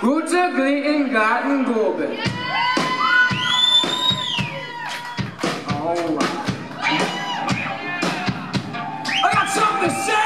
Guter Glitten Garten Gobel. All right. I got something to say!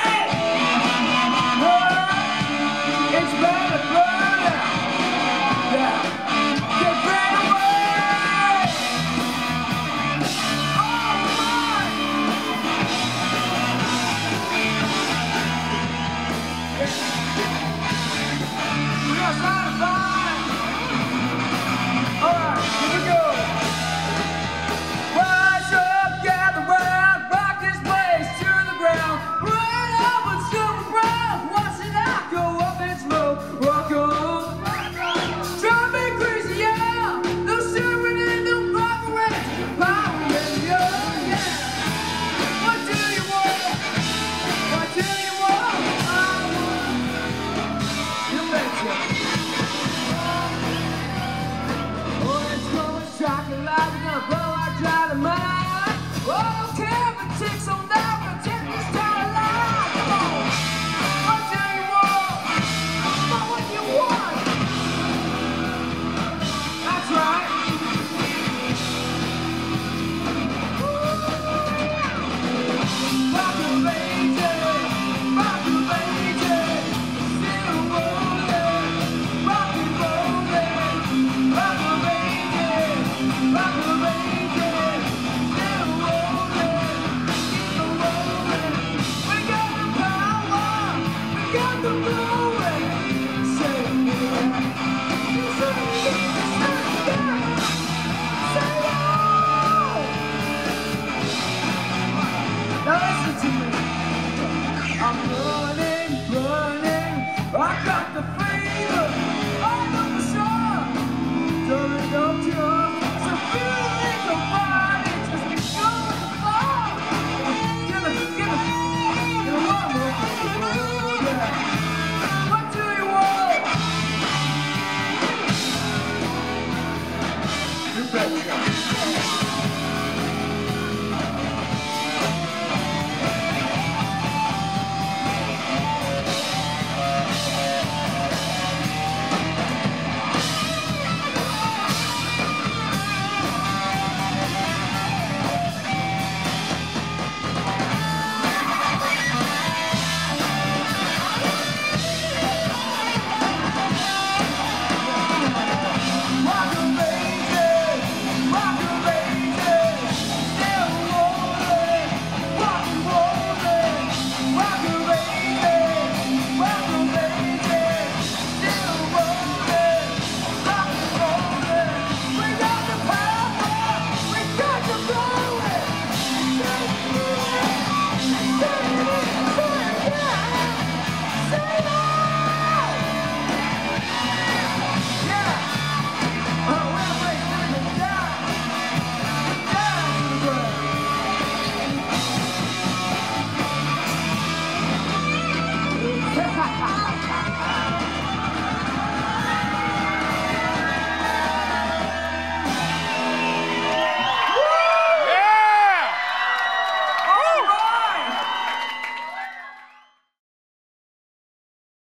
We got the road. Obrigado.